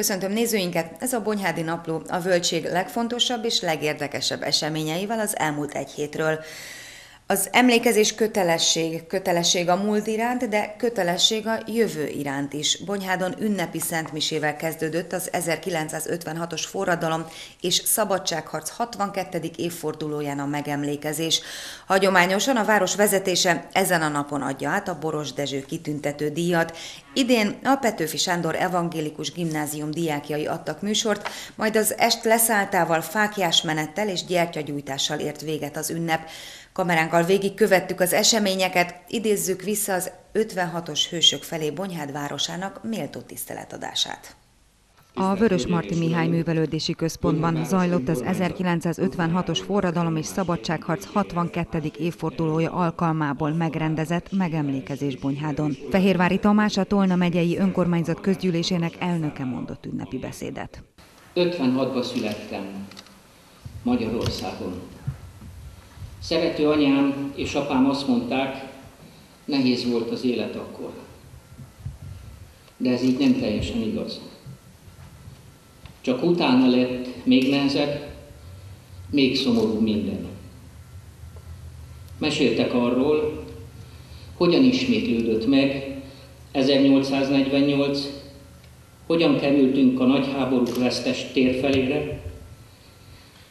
Köszöntöm nézőinket, ez a Bonyhádi Napló a Völtség legfontosabb és legérdekesebb eseményeivel az elmúlt egy hétről. Az emlékezés kötelesség, kötelesség a múlt iránt, de kötelesség a jövő iránt is. Bonyhádon ünnepi szentmisével kezdődött az 1956-os forradalom és szabadságharc 62. évfordulóján a megemlékezés. Hagyományosan a város vezetése ezen a napon adja át a Boros Dezső kitüntető díjat. Idén a Petőfi Sándor Evangélikus Gimnázium diákjai adtak műsort, majd az est leszálltával, fákjás menettel és gyertyagyújtással ért véget az ünnep. Kameránkkal végig követtük az eseményeket, idézzük vissza az 56-os hősök felé Bonyhád városának méltó tiszteletadását. A Vörös Marti Mihály Művelődési Központban zajlott az 1956-os forradalom és szabadságharc 62. évfordulója alkalmából megrendezett megemlékezés Bonyhádon. Fehérvári Tamás a Tolna megyei önkormányzat közgyűlésének elnöke mondott ünnepi beszédet. 56-ban születtem Magyarországon. Szerető anyám és apám azt mondták, nehéz volt az élet akkor. De ez így nem teljesen igaz. Csak utána lett még nehezebb, még szomorú minden. Meséltek arról, hogyan ismétlődött meg 1848, hogyan kerültünk a nagy háborúk vesztes térfelére,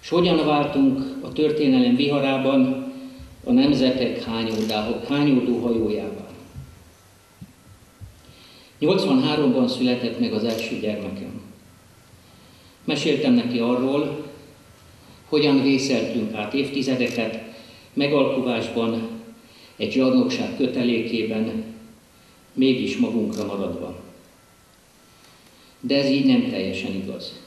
és hogyan váltunk a történelem viharában a nemzetek hányódó hajójává. 83-ban született meg az első gyermekem. Meséltem neki arról, hogyan vészeltünk át évtizedeket megalkuvásban, egy zsarnokság kötelékében, mégis magunkra maradva. De ez így nem teljesen igaz.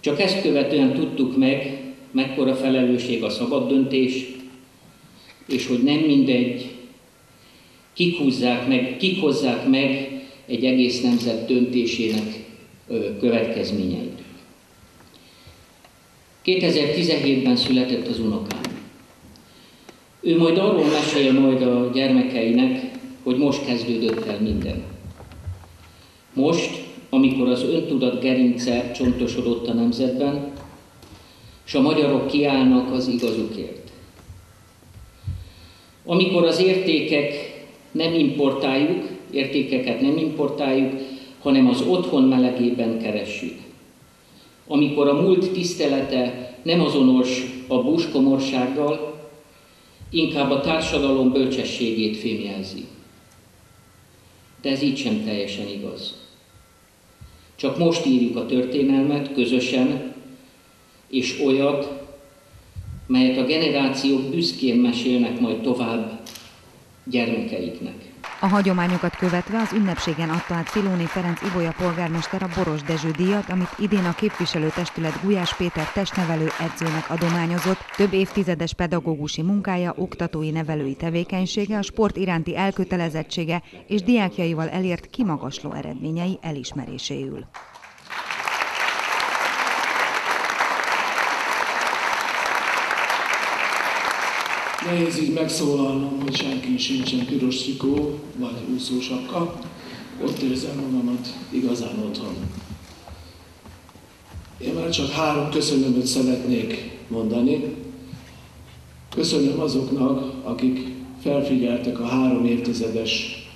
Csak ezt követően tudtuk meg, mekkora felelősség a szabad döntés, és hogy nem mindegy, kik, húzzák meg, kik hozzák meg egy egész nemzet döntésének következményeit. 2017-ben született az unokám. Ő majd arról mesél majd a gyermekeinek, hogy most kezdődött el minden. Most, amikor az öntudat gerince csontosodott a nemzetben, és a magyarok kiállnak az igazukért. Amikor az értékek nem importáljuk, értékeket nem importáljuk, hanem az otthon melegében keressük. Amikor a múlt tisztelete nem azonos a búskomorsággal, inkább a társadalom bölcsességét fémjelzi. De ez így sem teljesen igaz. Csak most írjuk a történelmet közösen, és olyat, melyet a generációk büszkén mesélnek majd tovább gyermekeiknek. A hagyományokat követve az ünnepségen adta át Filóni Ferenc Ibolya polgármester a Boros Dezső díjat, amit idén a képviselőtestület Gulyás Péter testnevelő edzőnek adományozott. Több évtizedes pedagógusi munkája, oktatói nevelői tevékenysége, a sport iránti elkötelezettsége és diákjaival elért kimagasló eredményei elismeréséül. Nehéz így megszólalnom, hogy senki sincsen piros trikó vagy úszósapka. Ott érzem magamat igazán otthon. Én már csak három köszönömöt szeretnék mondani. Köszönöm azoknak, akik felfigyeltek a három évtizedes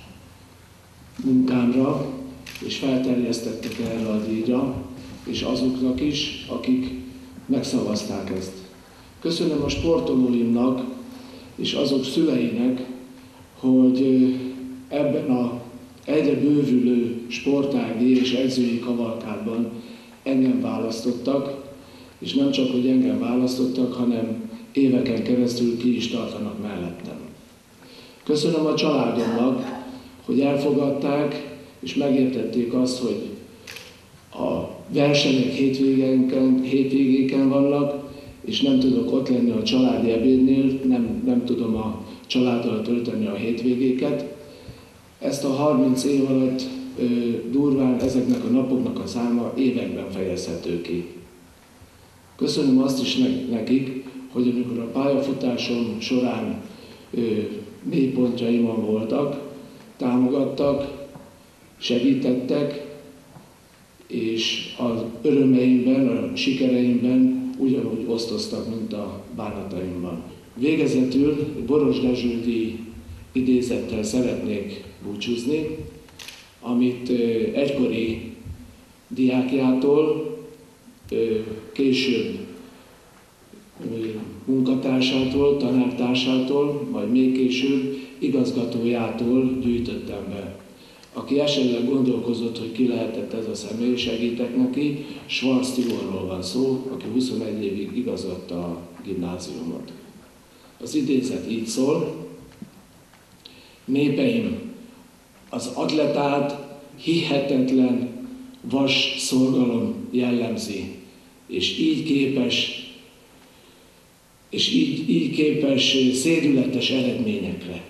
munkámra, és felterjesztettek erre a díjra, és azoknak is, akik megszavazták ezt. Köszönöm a sportolóimnak, és azok szüleinek, hogy ebben a egyre bővülő sportági és edzői kavalkádban engem választottak, és nem csak, hogy engem választottak, hanem éveken keresztül ki is tartanak mellettem. Köszönöm a családomnak, hogy elfogadták és megértették azt, hogy a versenyek hétvégéken, hétvégéken vannak, és nem tudok ott lenni a családi ebédnél, nem, nem tudom a családdal tölteni a hétvégéket. Ezt a 30 év alatt ö, durván ezeknek a napoknak a száma években fejezhető ki. Köszönöm azt is nekik, hogy amikor a pályafutásom során ö, mélypontjaimon voltak, támogattak, segítettek, és az örömeimben, a sikereimben ugyanúgy osztoztak, mint a bánataimban. Végezetül Boros Dezsődi idézettel szeretnék búcsúzni, amit egykori diákjától, később munkatársától, tanártársától, majd még később igazgatójától gyűjtöttem be. Aki esetleg gondolkozott, hogy ki lehetett ez a személy, segítek neki, Schwarz Tiborról van szó, aki 21 évig igazgatta a gimnáziumot. Az idézet így szól, Népeim, az atletát hihetetlen vas szorgalom jellemzi, és így képes és így, így képes szédületes eredményekre.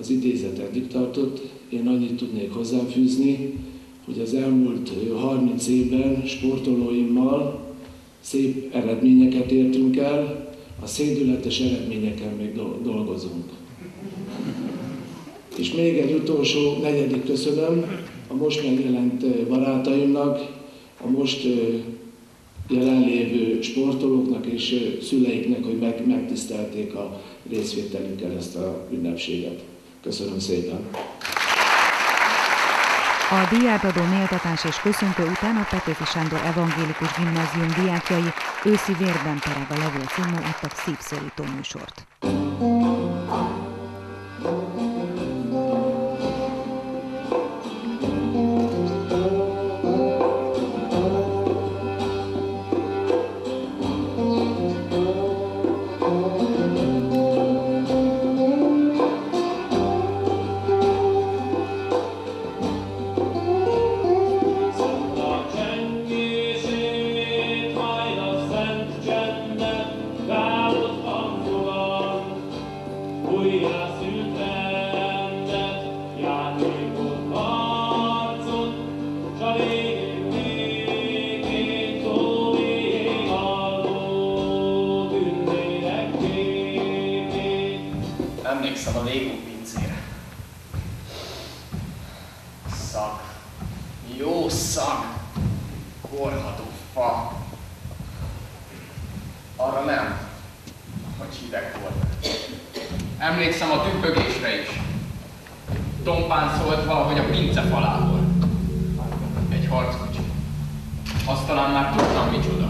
Az idézet eddig tartott, én annyit tudnék hozzáfűzni, hogy az elmúlt 30 évben sportolóimmal szép eredményeket értünk el, a szédületes eredményeken még dolgozunk. És még egy utolsó, negyedik köszönöm a most megjelent barátaimnak, a most jelenlévő sportolóknak és szüleiknek, hogy meg, megtisztelték a részvételünkkel ezt a ünnepséget. Köszönöm szépen! A díjátadó méltatás és köszöntő után a Petőfi Sándor Evangélikus Gimnázium diákjai őszi vérben tereg a levél címmel adtak szívszorító műsort. Azt talán már tudtam micsoda.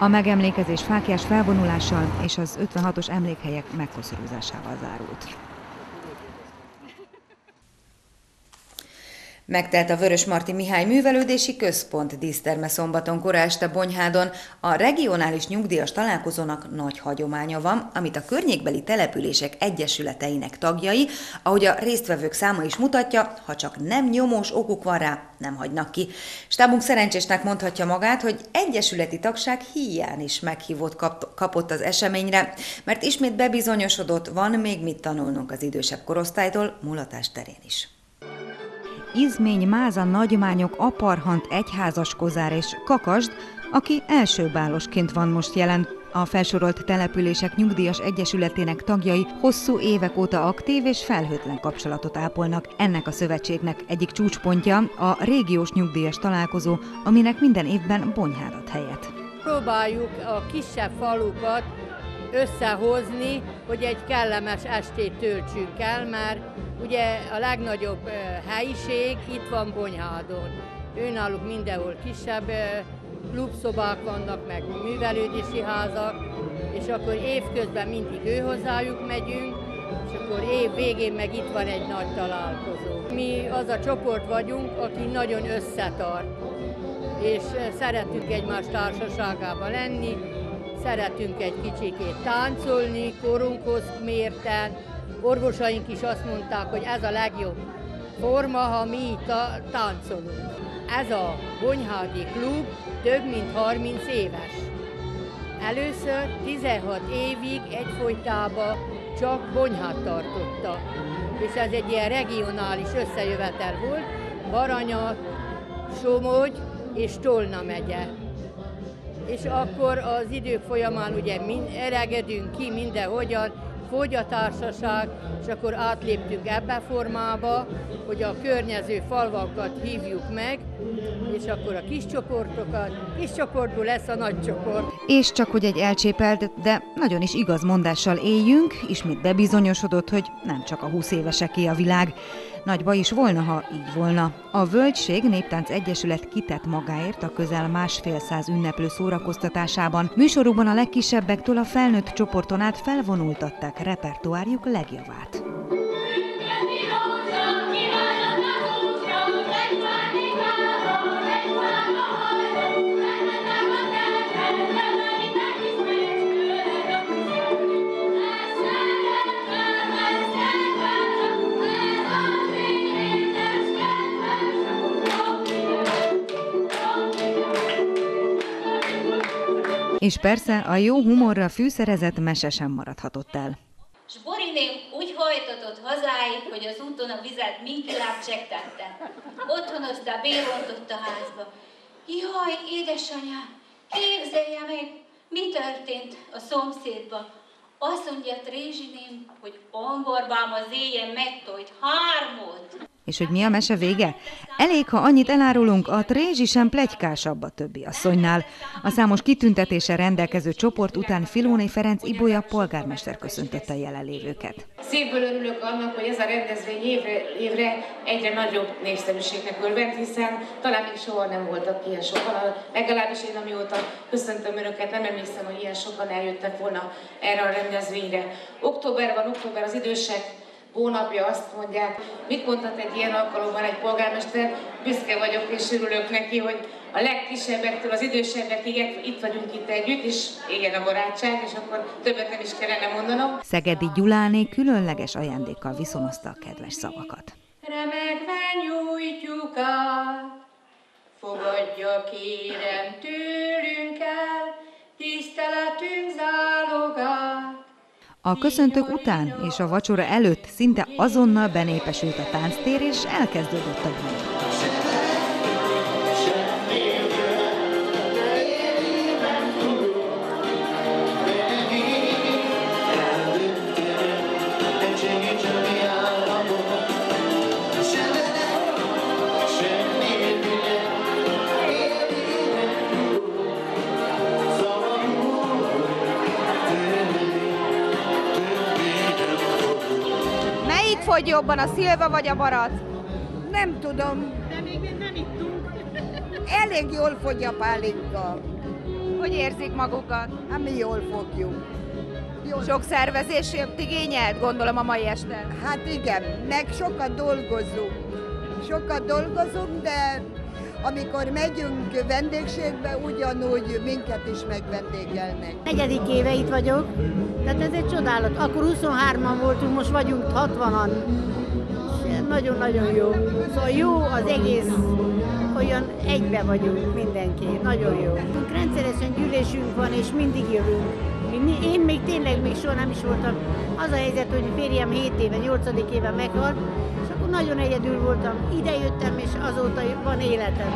A megemlékezés fákjás felvonulással és az 56-os emlékhelyek megkoszorúzásával zárult. Megtelt a Vörös Marti Mihály Művelődési Központ díszterme szombaton kora este Bonyhádon. A regionális nyugdíjas találkozónak nagy hagyománya van, amit a környékbeli települések egyesületeinek tagjai, ahogy a résztvevők száma is mutatja, ha csak nem nyomós okuk van rá, nem hagynak ki. Stábunk szerencsésnek mondhatja magát, hogy egyesületi tagság hiány is meghívott kap- kapott az eseményre, mert ismét bebizonyosodott, van még mit tanulnunk az idősebb korosztálytól mulatás terén is. Izmény, Máza, Nagymányok, Aparhant, Egyházas Kozár és Kakasd, aki első bálosként van most jelen. A felsorolt települések nyugdíjas egyesületének tagjai hosszú évek óta aktív és felhőtlen kapcsolatot ápolnak. Ennek a szövetségnek egyik csúcspontja a régiós nyugdíjas találkozó, aminek minden évben Bonyhádat helyet. Próbáljuk a kisebb falukat összehozni, hogy egy kellemes estét töltsünk el, mert ugye a legnagyobb helyiség itt van Bonyhádon. Őnáluk mindenhol kisebb klubszobák vannak, meg művelődési házak, és akkor évközben mindig ő megyünk, és akkor év végén meg itt van egy nagy találkozó. Mi az a csoport vagyunk, aki nagyon összetart, és szeretünk egymás társaságában lenni, szeretünk egy kicsikét táncolni, korunkhoz mérten. Orvosaink is azt mondták, hogy ez a legjobb forma, ha mi ta- táncolunk. Ez a Bonyhádi Klub több mint 30 éves. Először 16 évig egyfolytában csak Bonyhát tartotta, és ez egy ilyen regionális összejövetel volt, Baranya, Somogy és Tolna megye. És akkor az idők folyamán ugye mind, eregedünk ki mindenhogyan, fogy a társaság, és akkor átléptünk ebbe formába, hogy a környező falvakat hívjuk meg, és akkor a kis csoportokat, kis csoportból lesz a nagy csoport. És csak hogy egy elcsépelt, de nagyon is igaz mondással éljünk, ismét bebizonyosodott, hogy nem csak a 20 éveseké a világ. Nagy baj is volna, ha így volna. A Völgység Néptánc Egyesület kitett magáért a közel másfél száz ünneplő szórakoztatásában. Műsorukban a legkisebbektől a felnőtt csoporton át felvonultatták repertoárjuk legjavát. És persze a jó humorra fűszerezett mese sem maradhatott el. S Boriném úgy hajtatott hazáig, hogy az úton a vizet minkiláb csektette. Otthon aztán bérontott a házba. Jaj, édesanyám, képzelje meg, mi történt a szomszédba. Azt mondja Trézsiném, hogy omborbám az éjjel megtojt hármot. És hogy mi a mese vége? Elég, ha annyit elárulunk, a trézsi sem plegykásabb a többi asszonynál. A számos kitüntetése rendelkező csoport után Filóné Ferenc Ibolya polgármester köszöntötte a jelenlévőket. Szívből örülök annak, hogy ez a rendezvény évre, évre egyre nagyobb népszerűségnek örvend, hiszen talán még soha nem voltak ilyen sokan, legalábbis én amióta köszöntöm Önöket, nem emlékszem, hogy ilyen sokan eljöttek volna erre a rendezvényre. Október van, október az idősek hónapja azt mondják, mit mondhat egy ilyen alkalommal egy polgármester, büszke vagyok és örülök neki, hogy a legkisebbektől az idősebbekig itt vagyunk itt együtt, és éljen a barátság, és akkor többet nem is kellene mondanom. Szegedi Gyuláné különleges ajándékkal viszonozta a kedves szavakat. Remegve nyújtjuk át, fogadja kérem tőlünk el, tiszteletünk zálogát. A köszöntők után és a vacsora előtt szinte azonnal benépesült a tánctér, és elkezdődött a buli. Fogy jobban, a szilva vagy a barack? Nem tudom. De még nem ittunk. Elég jól fogy a pálinka. Hogy érzik magukat? Hát mi jól fogjuk. Jól. Sok szervezésért igényelt, gondolom a mai este. Hát igen, meg sokat dolgozunk. Sokat dolgozunk, de amikor megyünk vendégségbe, ugyanúgy minket is megvendégelnek. Negyedik éve itt vagyok, tehát ez egy csodálat. Akkor 23-an voltunk, most vagyunk 60-an. És nagyon-nagyon jó. Szóval jó az egész, olyan egybe vagyunk mindenki, nagyon jó. Rendszeresen gyűlésünk van, és mindig jövünk. Én még tényleg még soha nem is voltam. Az a helyzet, hogy férjem 7 éve, 8. éve meghalt, nagyon egyedül voltam. Ide jöttem, és azóta van életem.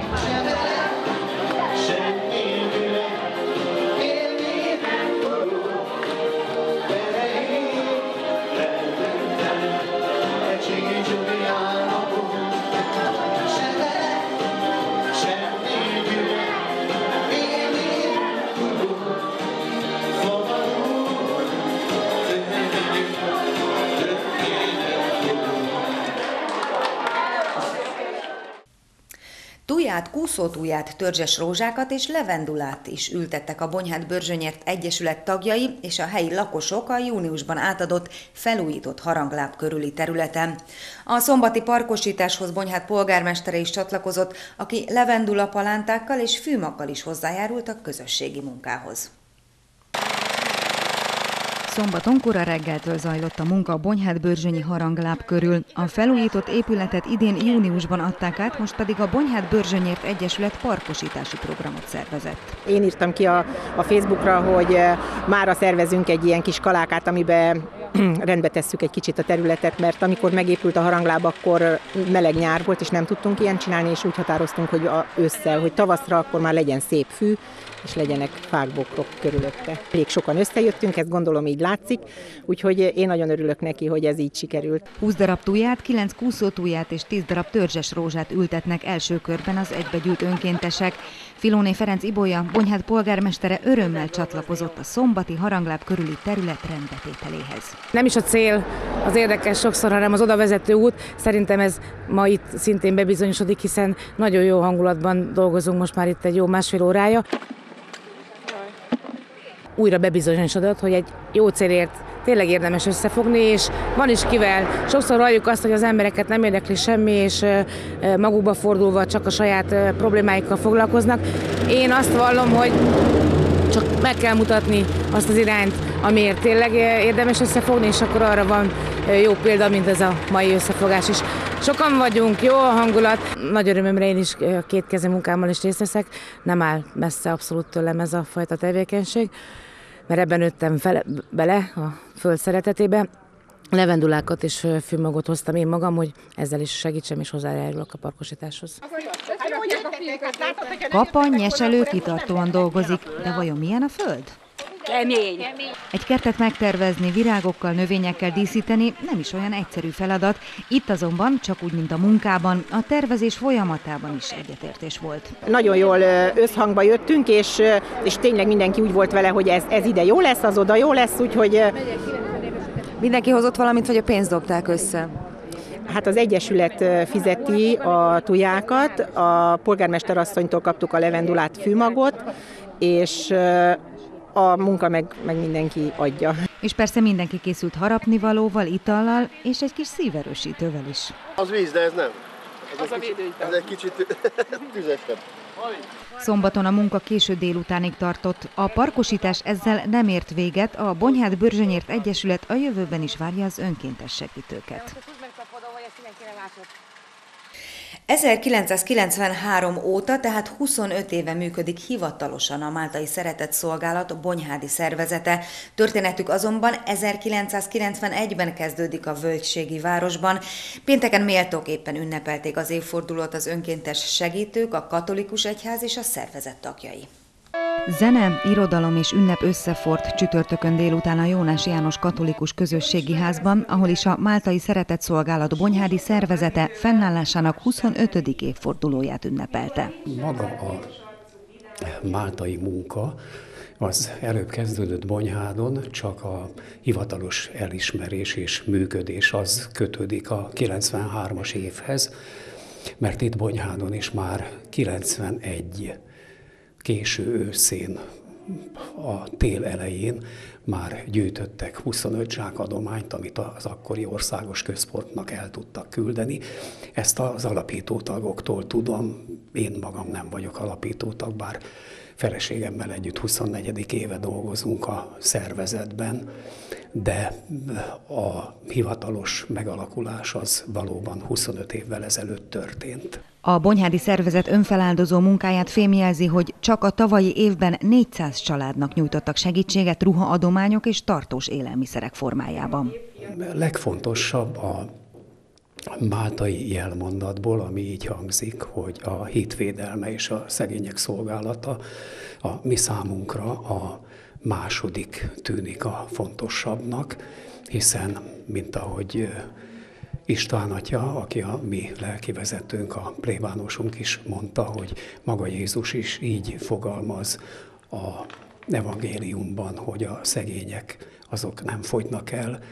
Tuját, kúszótúját, törzses rózsákat és levendulát is ültettek a Bonyhát Börzsönyért Egyesület tagjai és a helyi lakosok a júniusban átadott, felújított harangláb körüli területen. A szombati parkosításhoz Bonyhát polgármestere is csatlakozott, aki levendula palántákkal és fűmakkal is hozzájárult a közösségi munkához. Szombaton kora reggeltől zajlott a munka a Bonyhát Börzsönyi harangláb körül. A felújított épületet idén júniusban adták át, most pedig a Bonyhát Börzsönyért Egyesület parkosítási programot szervezett. Én írtam ki a, a Facebookra, hogy eh, mára szervezünk egy ilyen kis kalákát, amiben rendbe tesszük egy kicsit a területet, mert amikor megépült a harangláb, akkor meleg nyár volt, és nem tudtunk ilyen csinálni, és úgy határoztunk, hogy a ősszel, hogy tavaszra akkor már legyen szép fű, és legyenek fákbokrok körülötte. Elég sokan összejöttünk, ezt gondolom így látszik, úgyhogy én nagyon örülök neki, hogy ez így sikerült. 20 darab túját, 9 kúszótúját és 10 darab törzses rózsát ültetnek első körben az egybegyűlt önkéntesek. Filóné Ferenc Ibolya, Bonyhát polgármestere örömmel csatlakozott a szombati harangláb körüli terület rendbetételéhez. Nem is a cél az érdekes sokszor, hanem az oda vezető út. Szerintem ez ma itt szintén bebizonyosodik, hiszen nagyon jó hangulatban dolgozunk most már itt egy jó másfél órája újra bebizonyosodott, hogy egy jó célért tényleg érdemes összefogni, és van is kivel. Sokszor halljuk azt, hogy az embereket nem érdekli semmi, és magukba fordulva csak a saját problémáikkal foglalkoznak. Én azt vallom, hogy csak meg kell mutatni azt az irányt, amiért tényleg érdemes összefogni, és akkor arra van jó példa, mint ez a mai összefogás is. Sokan vagyunk, jó a hangulat, nagy örömömre én is két keze munkámmal is részt veszek, nem áll messze abszolút tőlem ez a fajta tevékenység, mert ebben nőttem fele, bele a föld szeretetébe, levendulákat és fűmagot hoztam én magam, hogy ezzel is segítsem és hozzájárulok a parkosításhoz. Kapa, nyeselő, kitartóan dolgozik, de vajon milyen a föld? Kemény. Egy kertet megtervezni, virágokkal, növényekkel díszíteni nem is olyan egyszerű feladat. Itt azonban, csak úgy, mint a munkában, a tervezés folyamatában is egyetértés volt. Nagyon jól összhangba jöttünk, és, és tényleg mindenki úgy volt vele, hogy ez, ez ide jó lesz, az oda jó lesz, úgyhogy... Mindenki hozott valamit, vagy a pénzt dobták össze? Hát az Egyesület fizeti a tujákat, a polgármester asszonytól kaptuk a levendulát fűmagot, és a munka meg, meg mindenki adja. És persze mindenki készült harapnivalóval, itallal és egy kis szíverősítővel is. Az víz, de ez nem. Ez, az egy, kicsit, ez egy kicsit tüzesebb. Szombaton a munka késő délutánig tartott. A parkosítás ezzel nem ért véget, a Bonyhát Börzsönyért Egyesület a jövőben is várja az önkéntes segítőket. 1993 óta, tehát 25 éve működik hivatalosan a Máltai Szeretett Szolgálat Bonyhádi szervezete. Történetük azonban 1991-ben kezdődik a Völgységi városban. Pénteken méltóképpen ünnepelték az évfordulót az önkéntes segítők, a katolikus egyház és a szervezet tagjai. Zene, irodalom és ünnep összefort csütörtökön délután a Jónás János Katolikus Közösségi Házban, ahol is a Máltai Szeretett Szolgálat Bonyhádi szervezete fennállásának 25. évfordulóját ünnepelte. Maga a máltai munka az előbb kezdődött Bonyhádon, csak a hivatalos elismerés és működés az kötődik a 93-as évhez, mert itt Bonyhádon is már 91 késő őszén, a tél elején már gyűjtöttek 25 zsák adományt, amit az akkori országos központnak el tudtak küldeni. Ezt az alapító tagoktól tudom, én magam nem vagyok alapító tag, bár feleségemmel együtt 24. éve dolgozunk a szervezetben, de a hivatalos megalakulás az valóban 25 évvel ezelőtt történt. A Bonyhádi Szervezet önfeláldozó munkáját fémjelzi, hogy csak a tavalyi évben 400 családnak nyújtottak segítséget ruhaadományok és tartós élelmiszerek formájában. Legfontosabb a máltai jelmondatból, ami így hangzik, hogy a hitvédelme és a szegények szolgálata a mi számunkra a második tűnik a fontosabbnak, hiszen, mint ahogy István atya, aki a mi lelkivezetőnk, a plébánosunk is mondta, hogy maga Jézus is így fogalmaz a evangéliumban, hogy a szegények azok nem fogynak el,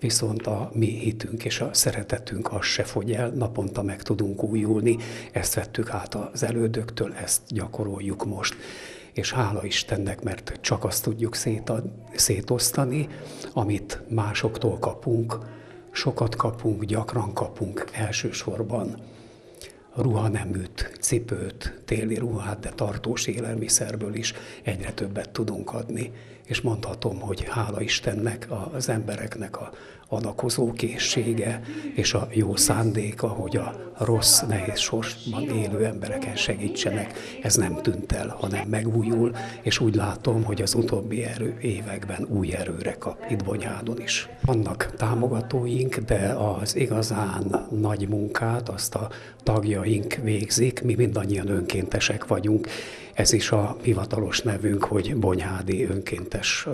viszont a mi hitünk és a szeretetünk az se fogy el, naponta meg tudunk újulni, ezt vettük át az elődöktől, ezt gyakoroljuk most. És hála Istennek, mert csak azt tudjuk szétad, szétosztani, amit másoktól kapunk, sokat kapunk, gyakran kapunk, elsősorban. Ruhaneműt, cipőt, téli ruhát, de tartós élelmiszerből is egyre többet tudunk adni. És mondhatom, hogy hála Istennek, az embereknek a adakozó készsége és a jó szándéka, hogy a rossz, nehéz sorsban élő embereken segítsenek, ez nem tűnt el, hanem megújul, és úgy látom, hogy az utóbbi erő években új erőre kap itt Bonyhádon is. Vannak támogatóink, de az igazán nagy munkát azt a tagjaink végzik, mi mindannyian önkéntesek vagyunk, ez is a hivatalos nevünk, hogy Bonyhádi önkéntes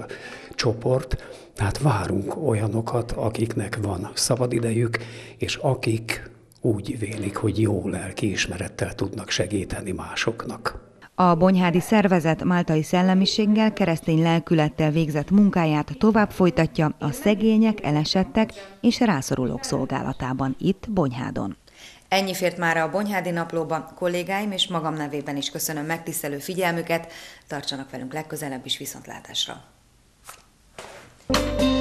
csoport, tehát várunk olyanokat, akiknek van szabadidejük, és akik úgy vélik, hogy jó lelki ismerettel tudnak segíteni másoknak. A Bonyhádi Szervezet máltai szellemiséggel, keresztény lelkülettel végzett munkáját tovább folytatja a szegények, elesettek és rászorulók szolgálatában itt Bonyhádon. Ennyi fért már a Bonyhádi Naplóba, kollégáim és magam nevében is köszönöm megtisztelő figyelmüket, tartsanak velünk legközelebb is viszontlátásra. thank you